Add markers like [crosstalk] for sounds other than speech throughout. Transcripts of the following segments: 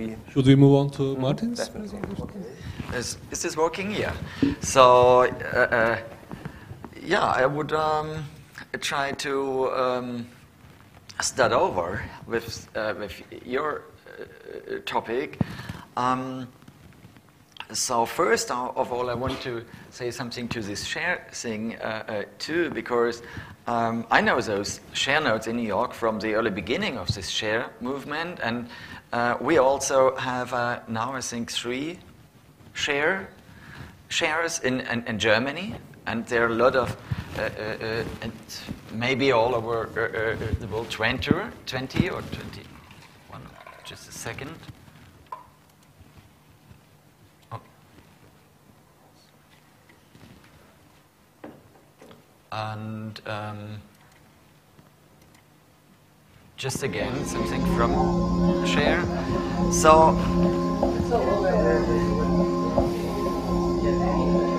we? Should we move on to Martin's? Definitely. Is, is this working? Yeah. So, uh, uh, yeah, I would um, try to um, start over with, uh, with your uh, topic. Um, so first of all, I want to say something to this share thing uh, uh, too, because um, I know those share notes in New York from the early beginning of this share movement, and uh, we also have uh, now, I think, three share shares in, in, in, Germany, and there are a lot of, uh, uh, and maybe all over the world, 20, 20 or 21. Just a second. And um, just again, something from share. So,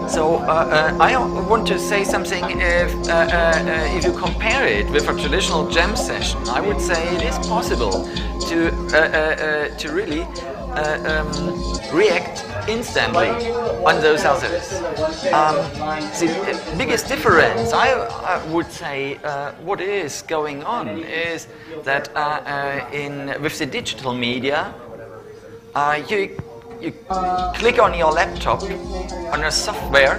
so uh, uh, I want to say something. If uh, uh, uh, if you compare it with a traditional jam session, I would say it is possible to uh, to really um, react instantly on those others. Um, the biggest difference, I, I would say, uh, what is going on is that uh, uh, in with the digital media, uh, you you click on your laptop on a software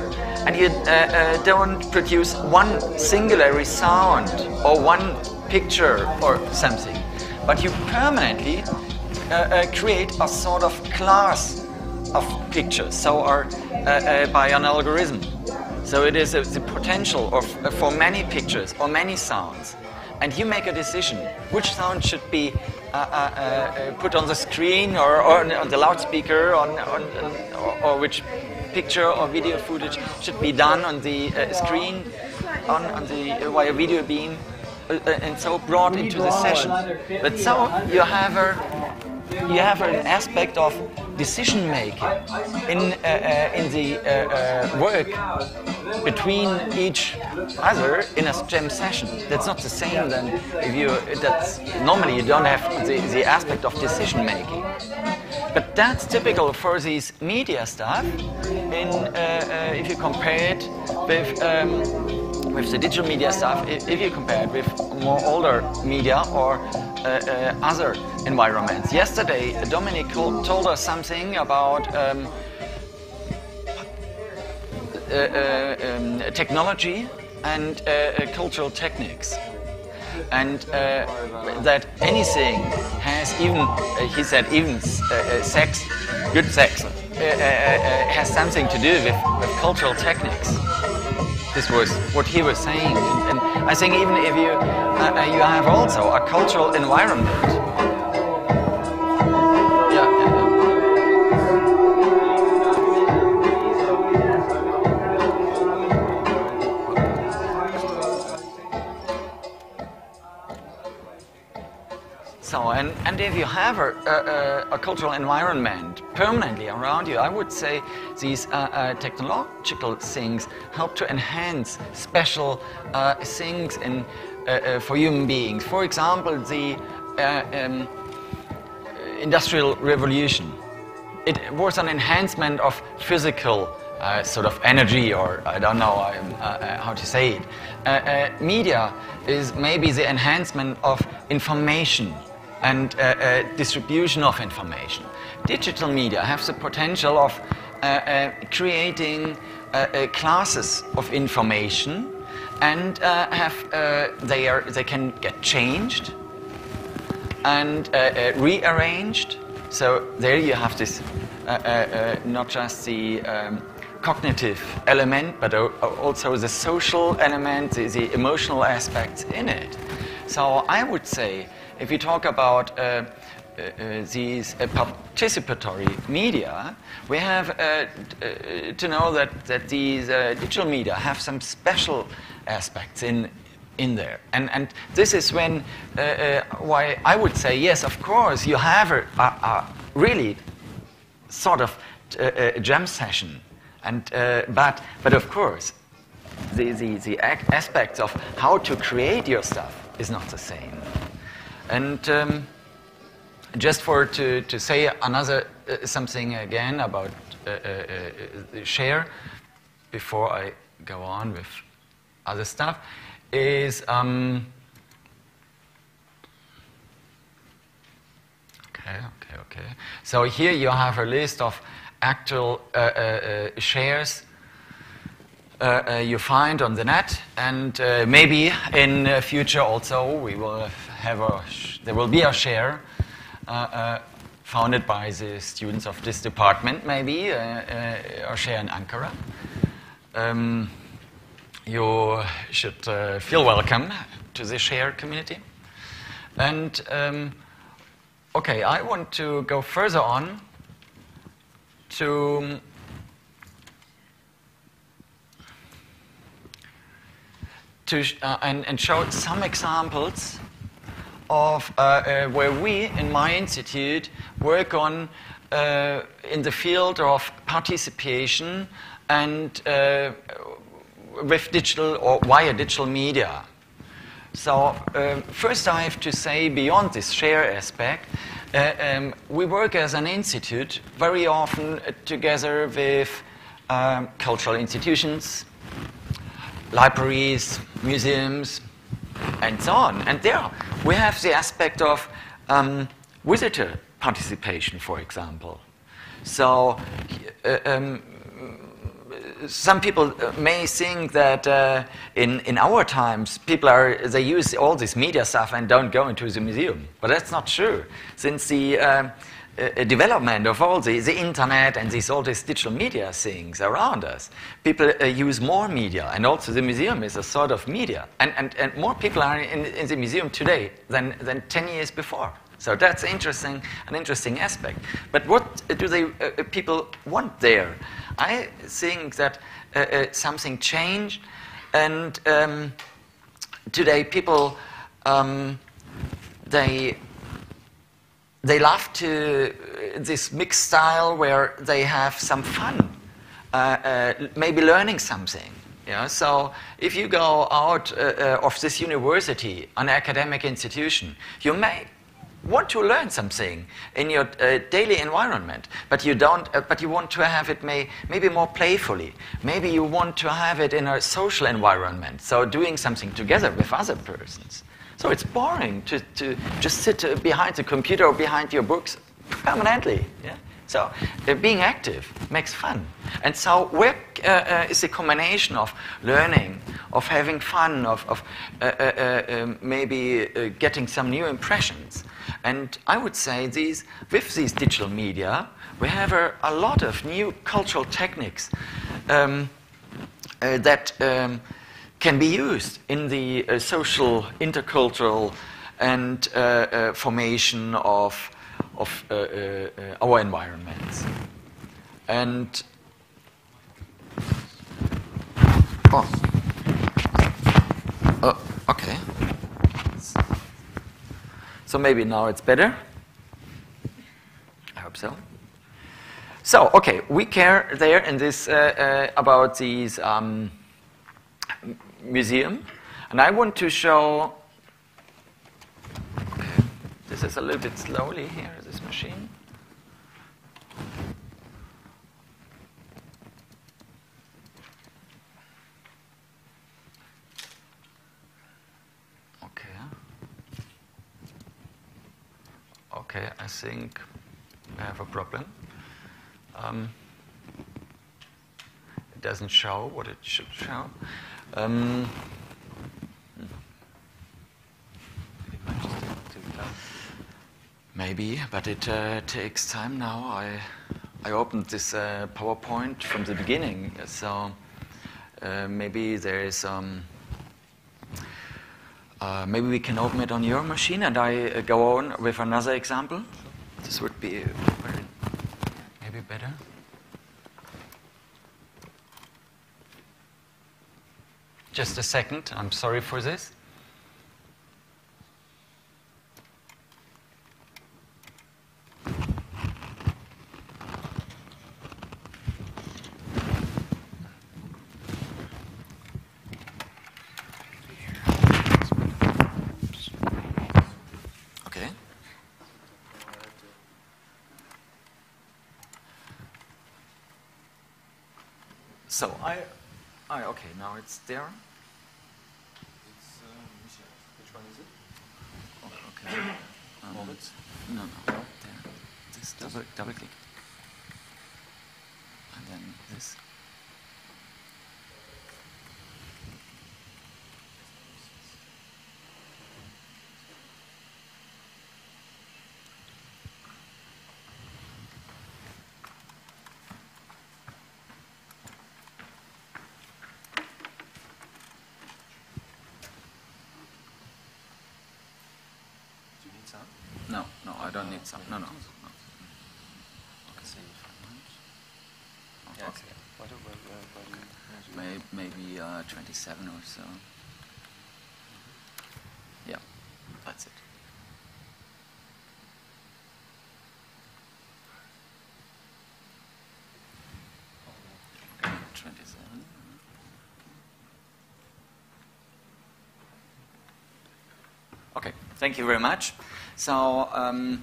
and you uh, uh, don't produce one singular sound or one picture or something, but you permanently create a sort of class of pictures, so are uh, uh, by an algorithm. So it is the potential of, uh, for many pictures or many sounds. And you make a decision which sound should be uh, uh, put on the screen or, or on the loudspeaker on, on, or, or, which picture or video footage should be done on the screen on, on the via video beam and so brought into the session. But so you have a you have an aspect of decision making in, uh, uh, in the uh, uh, work between each other in a jam session. That's not the same than if you, that's, normally you don't have the, the aspect of decision making. But that's typical for these media stuff in, uh, uh, if you compare it with um, with the digital media stuff, if, if you compare it with more older media or other environments. Yesterday, Dominic told us something about um, uh, uh um, technology and uh, uh, cultural techniques. And that anything has even, he said, even sex, good sex, has something to do with, with cultural techniques this was what he was saying. And, and I think even if you, uh, uh you have also a cultural environment. So, and, and if you have a, a, a, cultural environment permanently around you, I would say these uh, uh, technological things help to enhance special uh, things in, uh, uh, for human beings. For example, the uh, um, Industrial Revolution. It was an enhancement of physical sort of energy, or I don't know how to say it. Media is maybe the enhancement of information and distribution of information. Digital media have the potential of uh, uh creating uh, uh, classes of information and have they are they can get changed and rearranged. So there you have this not just the um, cognitive element, but also the social element, the, the emotional aspects in it. So I would say if we talk about uh, uh, uh these uh, participatory media, we have uh, uh, to know that, that these digital media have some special aspects in, in there. And, and this is when, why I would say, yes, of course, you have a, a, a really sort of jam session. And, but, but of course, the, the, the aspects of how to create your stuff is not the same. And um, just for to, to say another uh, something again about uh, uh, uh, share before I go on with other stuff is um, okay okay okay. So here you have a list of actual shares uh, uh, you find on the net, and uh, maybe in the future also we will have a there will be a share founded by the students of this department, maybe or share in Ankara. Um, you should feel welcome to the share community. And um, okay, I want to go further on to to uh, and, and showed some examples of uh, uh, where we in my institute work on uh, in the field of participation and with digital or via digital media. So um, first I have to say beyond this share aspect, uh, um, we work as an institute very often together with um, cultural institutions, libraries, museums, and so on. And there we have the aspect of um, visitor participation, for example. So uh, um, some people may think that uh, in, in our times people are they use all this media stuff and don't go into the museum but that's not true since the uh, uh, development of all the, the internet and these, all these digital media things around us. People uh, use more media, and also the museum is a sort of media. And, and, and more people are in, in the museum today than, than 10 years before. So that's interesting, an interesting aspect. But what do they, uh, people want there? I think that something changed, and um, today people, um, they they love to uh, this mixed style where they have some fun, uh, uh, maybe learning something. Yeah? So if you go out uh, uh of this university, an academic institution, you may want to learn something in your uh, daily environment, but you don't. but you want to have it may, maybe more playfully. Maybe you want to have it in a social environment, so doing something together with other persons. So it's boring to, to just sit uh, behind the computer or behind your books permanently. Yeah? So uh, being active makes fun. And so work uh, uh, is a combination of learning, of having fun, of, of uh, uh um, maybe getting some new impressions. And I would say these, with these digital media, we have a, a lot of new cultural techniques um, that um, can be used in the uh, social, intercultural, and uh, uh, formation of, of uh, our environments. And oh, oh okay. So maybe now it's better. I hope so. So, okay, we care there in this uh, uh, about these um, museum. And I want to show, this is a little bit slowly here, this machine. Okay. Okay, I think I have a problem. Um, it doesn't show what it should show. Um, maybe, but it uh, takes time now. I, I opened this uh, PowerPoint from the beginning, so uh, maybe there is. Um, uh, maybe we can open it on your machine and I uh, go on with another example. This would be maybe better. Just a second, I'm sorry for this. So I I, okay, now it's there. It's um, which one is it? Oh, okay. [coughs] Um, Moritz? no, no, there. This double, double click. And then this. Do you need some? No, no, I don't need some. No, no. no. Okay. Say five minutes. Oh, Yeah, okay. What, what, what, what, do you- May- Maybe uh, 27 or so. Yeah, that's it. Okay, 27. Okay, thank you very much. So, um,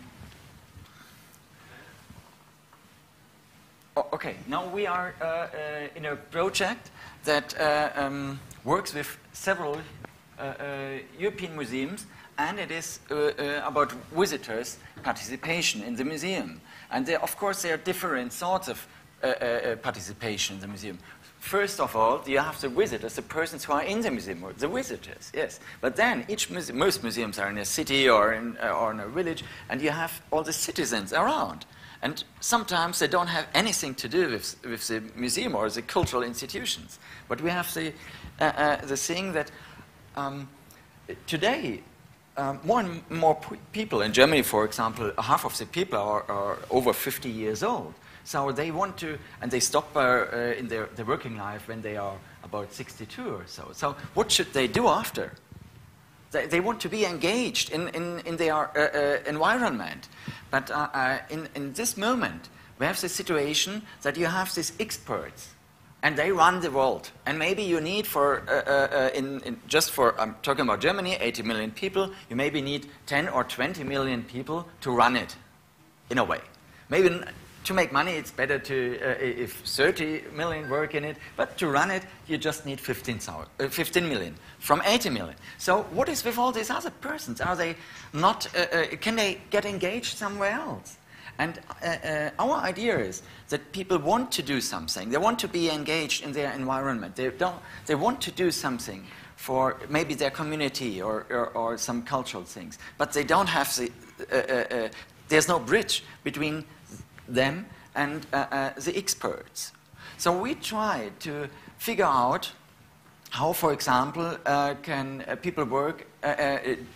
Okay, now we are uh, uh, in a project that uh, um, works with several uh, uh, European museums, and it is uh, about visitors' participation in the museum. And there, of course, there are different sorts of participation in the museum. First of all, you have the visitors, the persons who are in the museum, the visitors, yes. But then, each muse- most museums are in a city or in, uh, or in a village, and you have all the citizens around. And sometimes they don't have anything to do with, with the museum or the cultural institutions. But we have the, uh, uh, the thing that um, today, um, more and more people in Germany, for example, half of the people are, are over 50 years old. So they want to, and they stop uh, uh, in their, their working life when they are about 62 or so. So what should they do after? They, they want to be engaged in, in, in their uh, uh, environment. But in, in this moment, we have the situation that you have these experts, and they run the world. And maybe you need for, uh, uh, in, in just for, I'm talking about Germany, 80 million people, you maybe need 10 or 20 million people to run it, in a way. Maybe to make money, it's better to, uh, if 30 million work in it, but to run it, you just need 15, thou- uh, 15 million from 80 million. So what is with all these other persons? Are they not, uh, uh, can they get engaged somewhere else? And uh, uh, our idea is that people want to do something. They want to be engaged in their environment. They, don't, they want to do something for maybe their community or, or, or some cultural things. But they don't have the, there's no bridge between them and uh, uh, the experts. So we try to figure out how, for example, uh, can people work,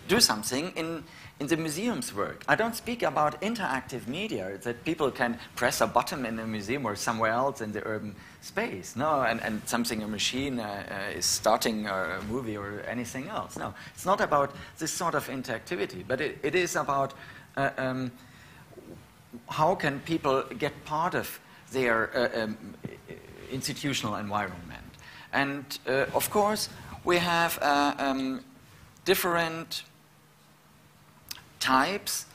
do something in, in the museum's work. I don't speak about interactive media, that people can press a button in a museum or somewhere else in the urban space. No, and, and something, a machine uh, uh, is starting a movie or anything else. No, it's not about this sort of interactivity, but it, it is about uh, um, how can people get part of their uh, um, institutional environment. And uh, of course, we have uh, um, different types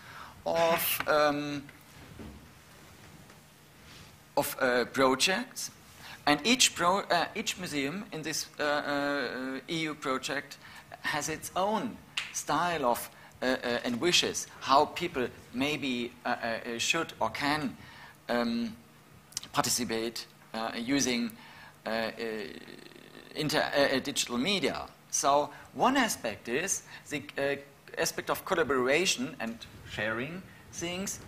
of, um, of uh, projects. And each, pro, uh, each museum in this EU project has its own style of and wishes how people maybe uh, uh, should or can um, participate uh, using uh, uh, uh, digital media. So one aspect is the uh, aspect of collaboration and sharing things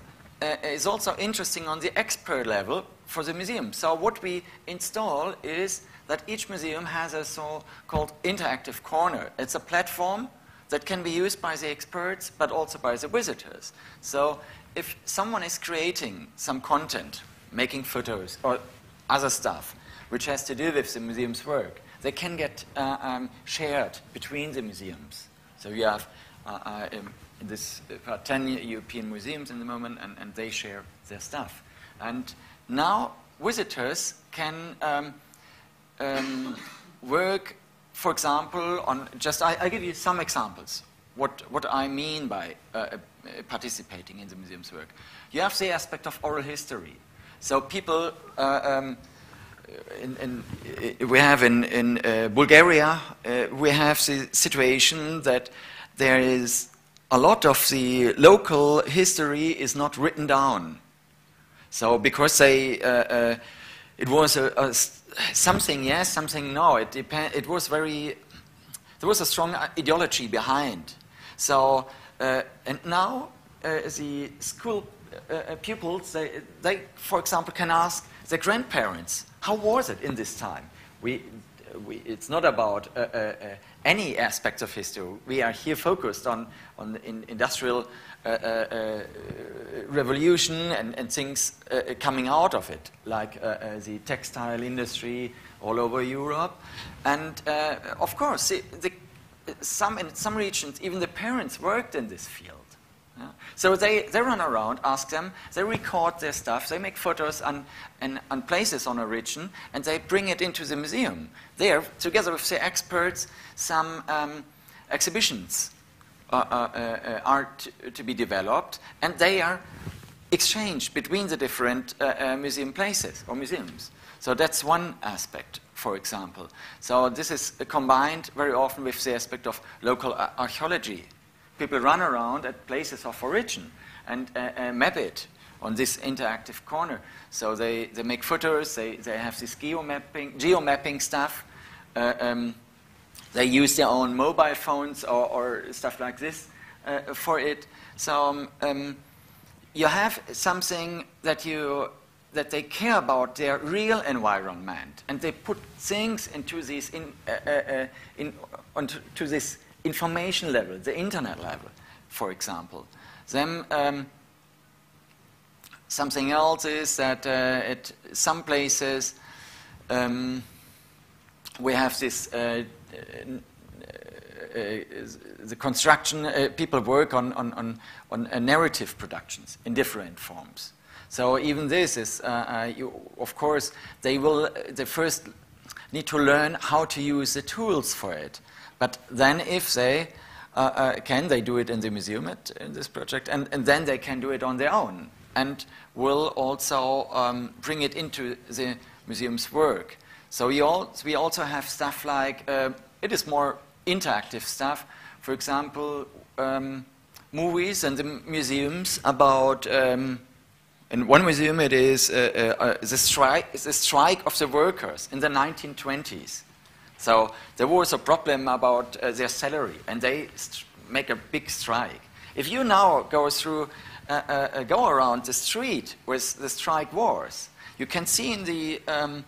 uh, is also interesting on the expert level for the museum. So what we install is that each museum has a so-called interactive corner. It's a platform that can be used by the experts, but also by the visitors. So if someone is creating some content, making photos or other stuff, which has to do with the museum's work, they can get uh, um, shared between the museums. So you have uh, uh, this uh, 10 European museums in the moment, and, and they share their stuff. And now visitors can um, um, for example, on just, I, I give you some examples, what, what I mean by uh, uh, participating in the museum's work. You have the aspect of oral history. So people uh, um, in, in, uh, we have in, in uh, Bulgaria, uh, we have the situation that there is a lot of the local history is not written down. So because they, uh, uh, it was a, a something yes, something no. It depend, It was very. There was a strong uh, ideology behind. So uh, and now uh, the school uh, pupils, they, they, for example, can ask their grandparents, how was it in this time? We, we, it's not about uh, uh, uh, any aspects of history. We are here focused on, on the in industrial uh, uh, uh, revolution and, and things coming out of it, like the textile industry all over Europe. And of course, the, the, some, in some regions, even the parents worked in this field. So they, they run around, ask them, they record their stuff, they make photos on, on, on places on a region, and they bring it into the museum. There, together with the experts, some um, exhibitions uh, uh, uh, are to be developed, and they are exchanged between the different uh, uh, museum places or museums. So that's one aspect, for example. So this is combined very often with the aspect of local archaeology people run around at places of origin and uh, uh, map it on this interactive corner. So they, they make photos, they, they have this geomapping, geomapping stuff. Uh, um, they use their own mobile phones or, or stuff like this uh, for it. So um, um, you have something that you that they care about their real environment and they put things into this in, uh, uh, in onto this information level, the internet level, for example. Then um, something else is that uh, at some places um, we have this uh, uh, uh the construction, uh, people work on, on, on, on uh, narrative productions in different forms. So even this is, you, of course, they will, they first need to learn how to use the tools for it. But then if they uh, uh, can, they do it in the museum at, in this project, and, and then they can do it on their own and will also um, bring it into the museum's work. So we, all, we also have stuff like, uh, it is more interactive stuff. For example, um, movies and the museums about, um, in one museum it is uh, uh, uh the, strike, the strike of the workers in the 1920s. So there was a problem about uh, their salary, and they make a big strike. If you now go through, uh, uh, go around the street with the strike wars, you can see in the um,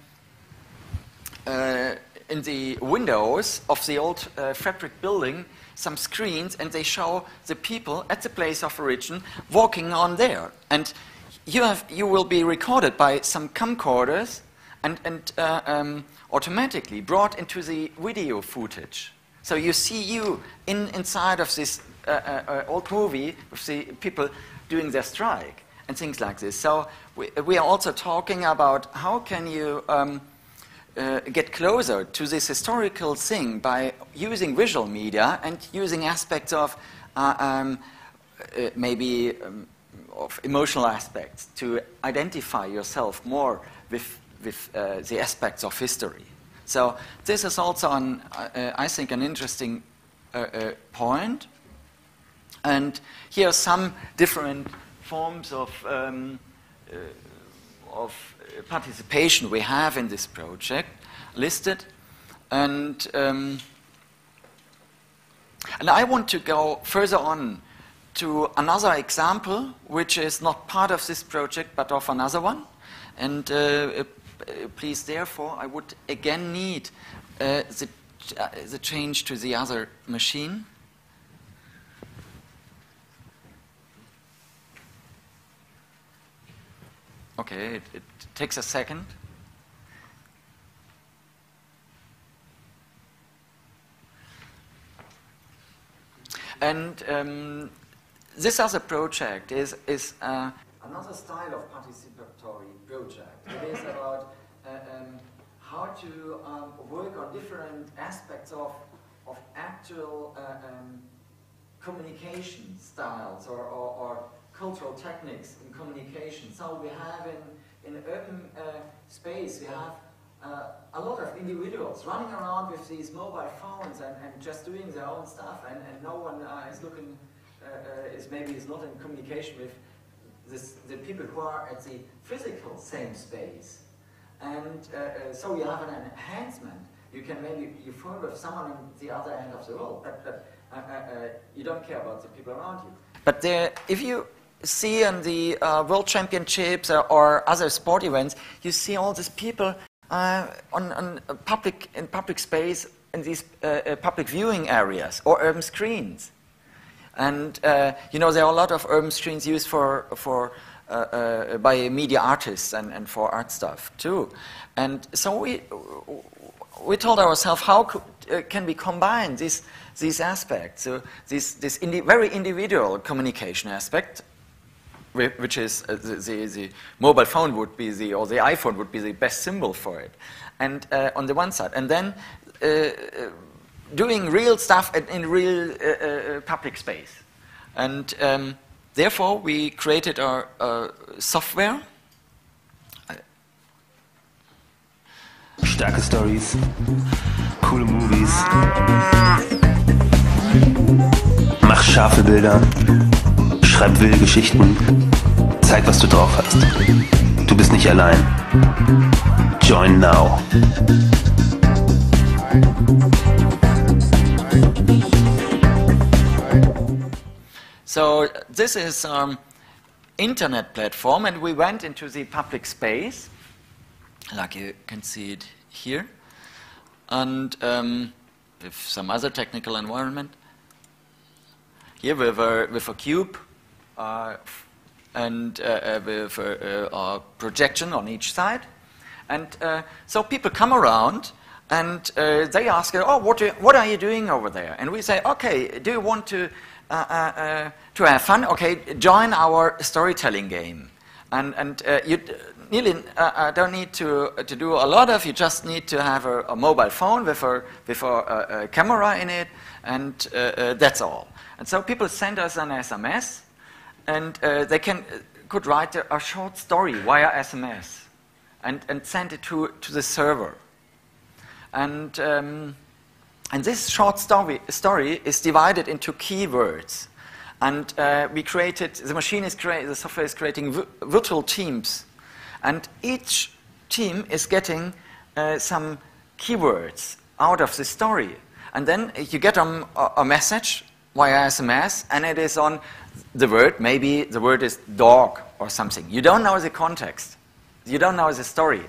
in the windows of the old fabric building some screens, and they show the people at the place of origin walking on there, and you have you will be recorded by some camcorders and and um, automatically brought into the video footage. So you see you in, inside of this uh, uh, uh, old movie with the people doing their strike and things like this. So we, we are also talking about how can you um, uh, get closer to this historical thing by using visual media and using aspects of uh, um, uh, maybe um, of emotional aspects to identify yourself more with with uh, the aspects of history. So this is also, an, uh, I think, an interesting uh, uh point. And here are some different forms of, um, uh, of participation we have in this project listed. And, um, and I want to go further on to another example, which is not part of this project, but of another one. And uh, uh, please, therefore, I would again need uh, the, uh, the change to the other machine. Okay, it, it takes a second. And um, this other project is, is uh, another style of participatory project. It is about uh, um, how to um, work on different aspects of, of actual uh, um, communication styles or, or, or, cultural techniques in communication. So we have in, in urban uh, space, we have uh, a lot of individuals running around with these mobile phones and, and just doing their own stuff, and, and no one uh, is looking, uh, uh, is maybe is not in communication with this, the people who are at the physical same space. And uh, uh, so you have an enhancement. You can maybe you phone with someone on the other end of the world, but, but you don't care about the people around you. But there, if you see in the uh, World Championships or, other sport events, you see all these people uh, on, on public, in public space in these uh, uh public viewing areas or urban screens. And uh, you know there are a lot of urban screens used for, for uh, by media artists and, and for art stuff too. And so we, we told ourselves how could, can we combine these, these aspects, so this, this indi very individual communication aspect which is uh, the, the, the, mobile phone would be the, or the iPhone would be the best symbol for it. And uh, on the one side. And then uh, uh doing real stuff in, real uh, uh, public space. And um, therefore, we created our software. Starke Stories, coole Movies. Mach scharfe Bilder. Schreib wilde Geschichten. Zeig, was du drauf hast. Du bist nicht allein. Join now. So this is um, internet platform, and we went into the public space, like you can see it here, and um, with some other technical environment. Here with a, with a cube uh, and uh, uh, with a, projection on each side. And so people come around and they ask, oh, what, do, what are you doing over there? And we say, okay, do you want to, to have fun? Okay, join our storytelling game. And, and you really uh, don't need to, to do a lot of, you just need to have a, a mobile phone with, a, with a, a camera in it, and uh, uh, that's all. And so people send us an SMS, and uh, they can, could write a, a, short story via SMS and, and send it to, to the server. And, um, and this short story, story is divided into keywords. And uh, we created, the machine is creating, the software is creating virtual teams. And each team is getting uh, some keywords out of the story. And then you get a, a message via SMS, and it is on the word, maybe the word is dog or something. You don't know the context. You don't know the story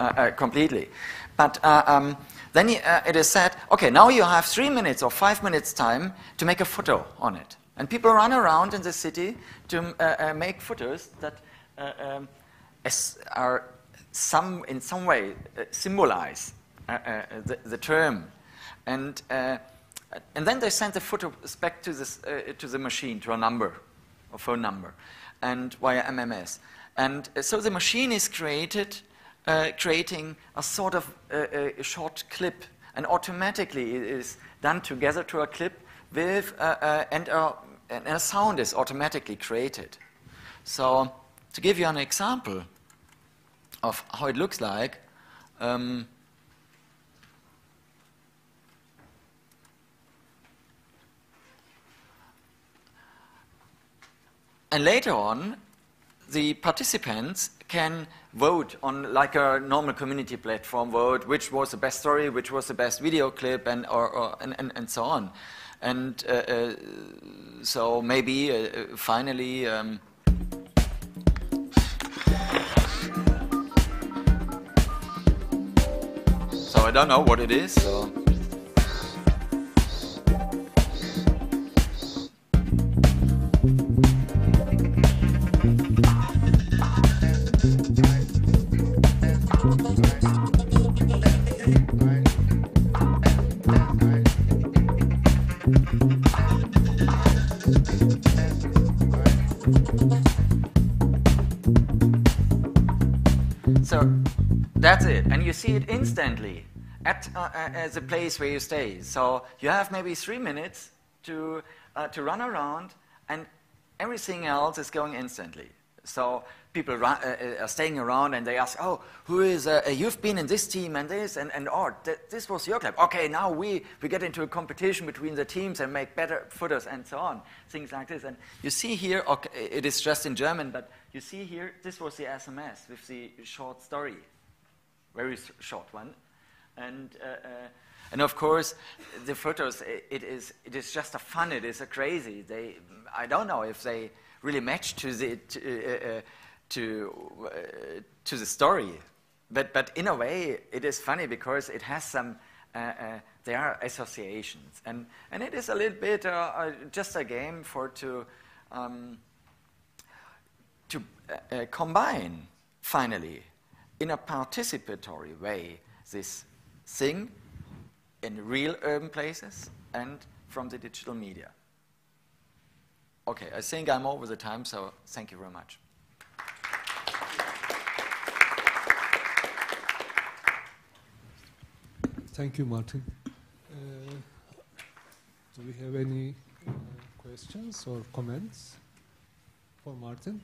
uh, uh, completely. But uh, um, then uh, it is said, okay, now you have three minutes or five minutes time to make a photo on it. And people run around in the city to uh, uh, make photos that um, are some, in some way symbolize the, the, term. And and then they send the photos back to, this, uh, to the machine, to a number, a phone number, and via MMS. And uh, so the machine is created, uh, creating a sort of uh, a short clip, and automatically it is done together to a clip with, uh, uh, and, a, and a sound is automatically created. So to give you an example of how it looks like, um, And later on, the participants can vote on like a normal community platform vote, which was the best story, which was the best video clip, and, or, or and, and, and, so on. And uh, uh, so maybe uh, finally. Um, so I don't know what it is. So. That's it. And you see it instantly at, uh, at the place where you stay. So you have maybe three minutes to, uh, to run around, and everything else is going instantly. So people ru- uh, uh, are staying around and they ask, oh, who is, uh, uh, you've been in this team and this, and, and oh, th- this was your club. Okay, now we, we get into a competition between the teams and make better footers and so on. Things like this. And you see here, okay, it is just in German, but you see here, this was the SMS with the short story. Very short one. And, uh, uh, and of course, the photos, i it is, it is just a fun, it is a crazy. They, I don't know if they really match to the, to, uh, uh, to, to the story. But, but in a way, it is funny because it has some, uh, uh, there are associations. And, and it is a little bit uh, just a game for to, um, to combine, finally, in a participatory way, this thing in real urban places and from the digital media. Okay, I think I'm over the time, so thank you very much. Thank you, Martin. Uh, do we have any uh, questions or comments for Martin?